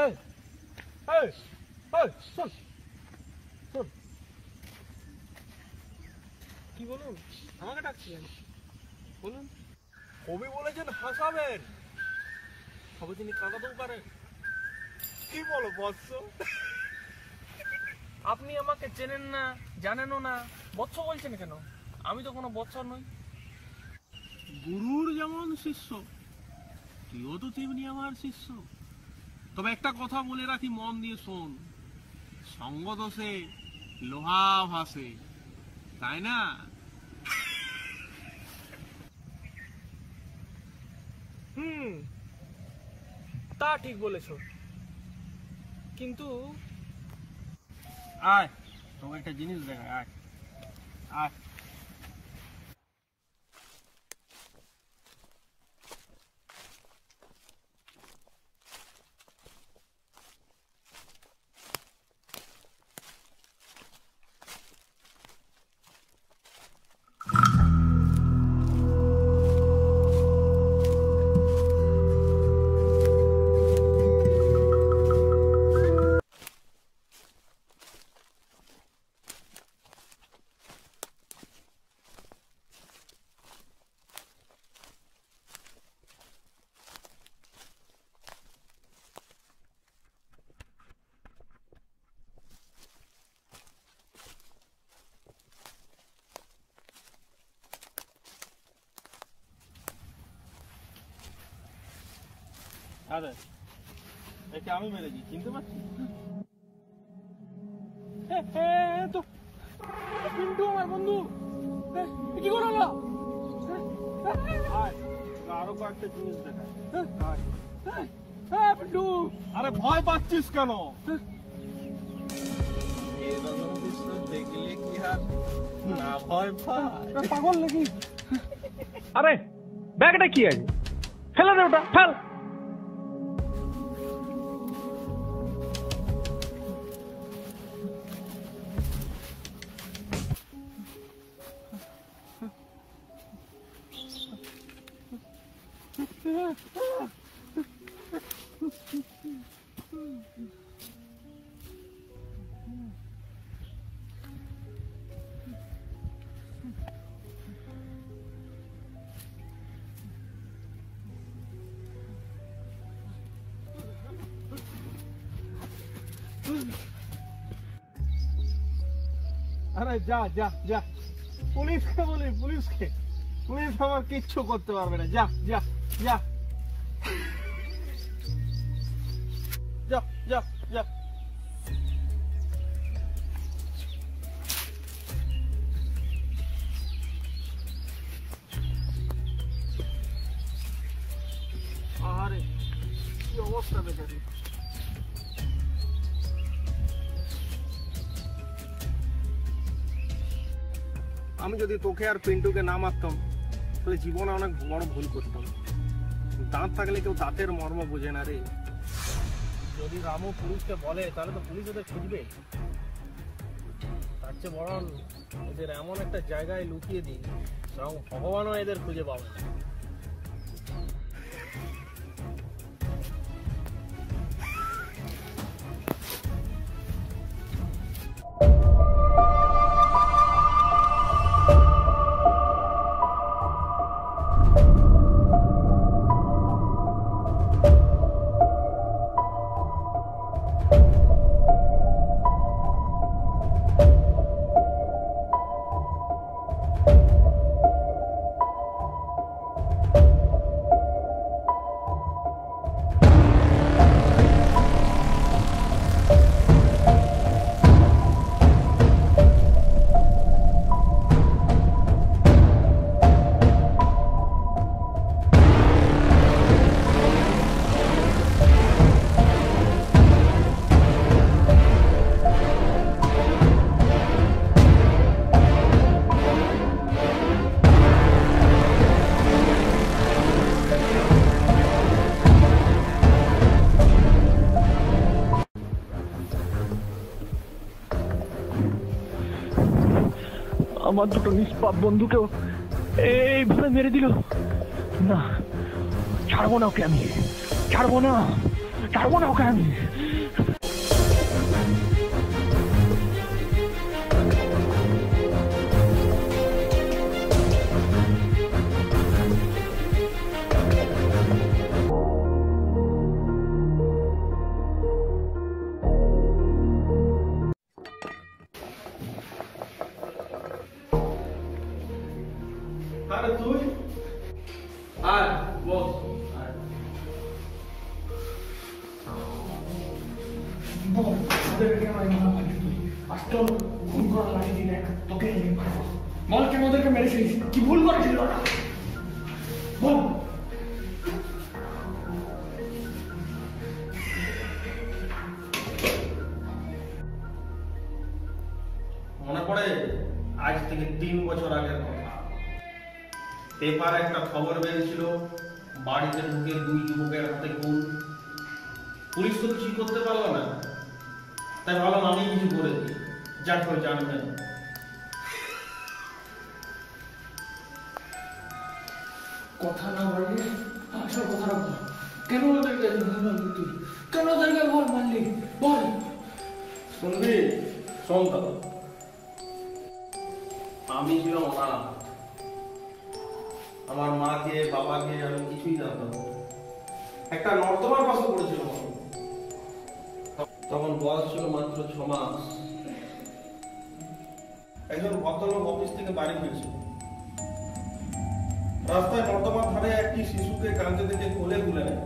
এই এই শোন শোন কি বলুন? আমাকে ডাকছিলেন। বলুন। কবি বলেছেন হাসাবেন। সবে তিনি কাঁদাতেও পারেন। কি বলো, বৎস? আপনি আমাকে চেনেন না, জানেনও না। বৎস বলছেন কেন? আমি তো কোনো বৎস নই। গুরুর যেমন শিষ্য তুইও তো তেমনি আমার শিষ্য। তবে একটা কথা বলে রাখি মন দিয়ে শোন। সঙ্গ দোষে লোহা ভাসে তাই না? হুম তা ঠিক বলেছ। কিন্তু আয় তোকে একটা জিনিস দেখা আয়। আয়। একে আমি মেরেছি চিনতে পারছি তো পিন্টু আমার বন্ধু। এ, এ কি করে হলো আরও কয়েকটা জিনিস পিন্টু। আরে ভয় পাচ্ছিস কেন? দেখলে কি আর না ভয় পাগল নাকি? আরে ব্যাগটা কি আছে? ফেলে দে ওটা ফেল। আরে যা যা যা। পুলিশকে বলি, পুলিশকে। পুলিশ আমার কিচ্ছু করতে পারবে না। যা যা যা। কি অবস্থা আমি যদি তোকে আর পিন্টুকে না মারতাম, তাহলে জীবনে অনেক বড় ভুল করতাম। দাঁত থাকলে কেউ দাঁতের মর্ম বোঝে না রে। যদি রামু পুলিশকে বলে, তাহলে তো পুলিশ ওদের খুঁজবে। তার চেয়ে বরং ওদের এমন একটা জায়গায় লুকিয়ে দিই রাম ভগবানও এদের খুঁজে পাবে না। আমার দুটো নিষ্পাপ বন্ধুকেও এইভাবে মেরে দিল। না, ছাড়বো না ওকে আমি। ছাড়বো না ছাড়বো না ওকে আমি। কি ভুল করেছিল মনে পড়ে? আজ থেকে তিন বছর আগের কথা। পেপারে একটা খবর বেরিয়েছিল, বাড়িতে ঢুকে দুই যুবকের হাতে খুন। পুলিশ তো কিছু করতে পারল না। তাই ভাবলাম আমি কিছু করে দিই। জানবে না। কথা না বললে আসল কথাটা বল কেন ওদেরকে মারলি তুই? কেন ওদেরকে বল মারলি? বল। শুনবি? শোন দাদা আমি ছিলাম অনাথ। আমার মাকে বাবাকে আমি কিছুই জানতাম। একটা নর্দমার পাশে পড়েছিল। তখন বয়স ছিল মাত্র ছ মাস। একজন ভদ্রলোক অফিস থেকে বাড়ি ফিরছিল রাস্তায় নর্দমার ধারে একটি শিশুকে কাঁদতে দেখে কোলে তুলে নেয়।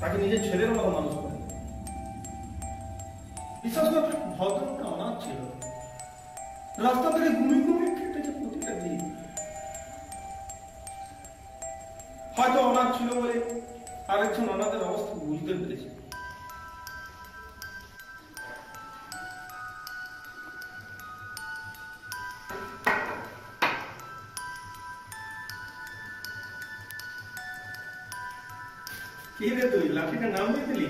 তাকে নিজের ছেলের মতো মানুষ করে। বিশ্বাস করে, ভদ্রলোকটা অনাথ ছিল। রাস্তা থেকে ঘুমিয়ে ঘুমিয়ে কেটেছে প্রতিটা দিন। হয়তো অনাথ ছিল বলে আরেকজন অনাথের অবস্থা বুঝতে পেরেছে। কি রে তুই? লাঠিটা নামিয়ে দিলি?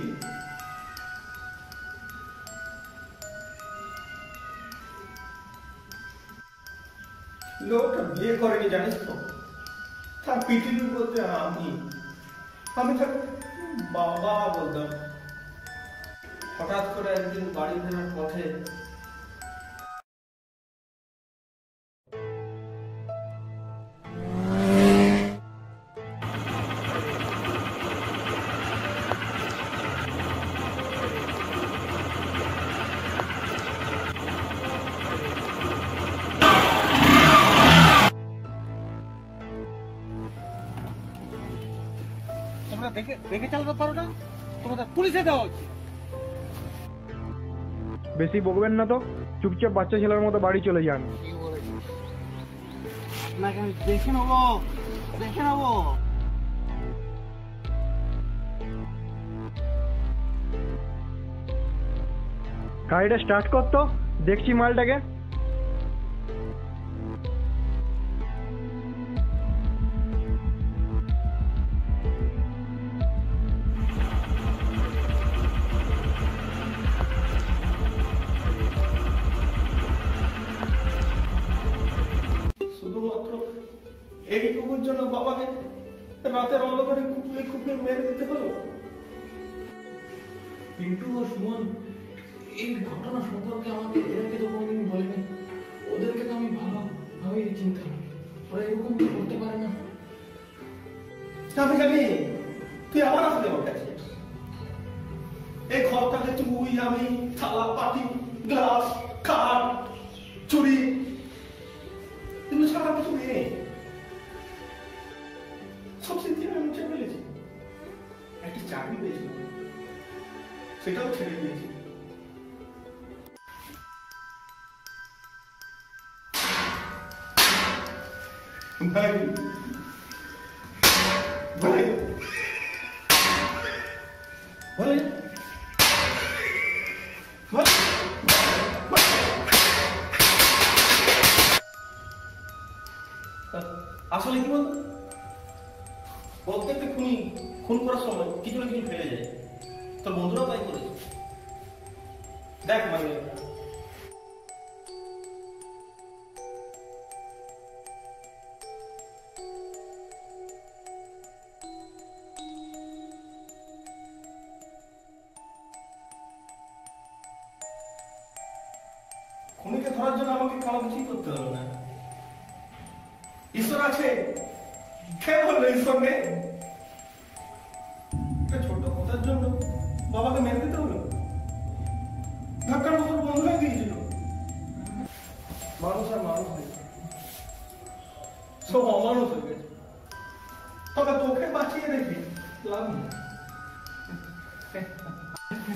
লোকটা বিয়ে করেনি, জানিস তো? তার পৃথিবী বলতে আমি। আমি তাকে বাবা বলতাম। হঠাৎ করে একদিন বাড়ি ফেরার পথে দেখে চালাতে পারো না তোমাদের পুলিশে দেওয়া উচিত বেশি বকবেন না তো চুপচাপ বাচ্চা ছেলের মতো বাড়ি চলে যান। আপনাকে আমি দেখে নেব দেখে নেব। গাড়িটা স্টার্ট করতো দেখছি মালটাকে। এইটুকুর জন্য বাবাকে রাতের অন্ধকারে কুপিয়ে কুপিয়ে মেরে দিতে হলো পিন্টু ও সুমন এই ঘটনা সম্পর্কে আমাকে আগে তো কোনোদিন বলেনি। ওদেরকে তো আমি ভালোভাবেই চিন্তা ওরা এরকম করতে পারে না। আমি জানি তুই আমার আসলে ওর কাছে এই ঘরটাকে তুই আমি থালা পাটি গ্লাস কাঠ চুরি এগুলো ছাড়া কিছু নেই। একটি চাকরি পেয়েছি সেটাও ছেড়ে দিয়েছি ভাই দেখ মানে খুনিকে ধরার জন্য আমাকে কোনো কিছুই করতে হলো না। ঈশ্বর আছে। কে বলল ঈশ্বর নেই ছোট কথার জন্য বাবাকে মেনে দিতে ধাক্কার বন্ধ হয়ে গিয়েছিল। মানুষ আর মানুষ নেই। সব অমানুষ হয়ে গেছে। তবে তোকে বাঁচিয়ে রেখে লাভ নেই।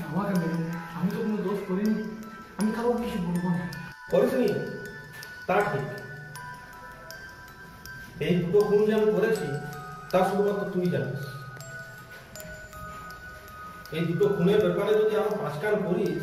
আমাকে মেরে আমি তো কোনো দোষ করিনি। আমি কারও কিছু বলব না। করিসনি তা ঠিক। এই দুটো খুন যে আমি করেছি তা শুধুমাত্র তুই জানিস। এই দুটো খুনের ব্যাপারে যদি আরও পাঁচ কান করিস